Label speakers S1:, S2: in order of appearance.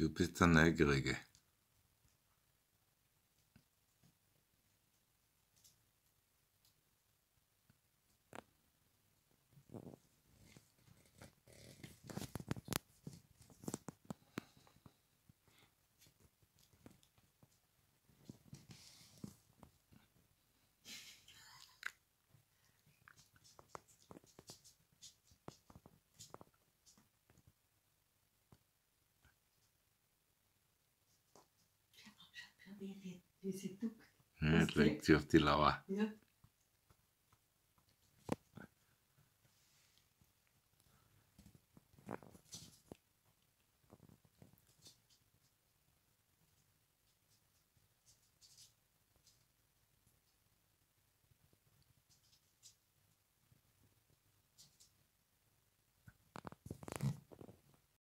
S1: Du bist der Neugierige.
S2: Wie sie, wie sie duckt.
S1: Ja, legt sie auf die Lauer.
S2: Ja.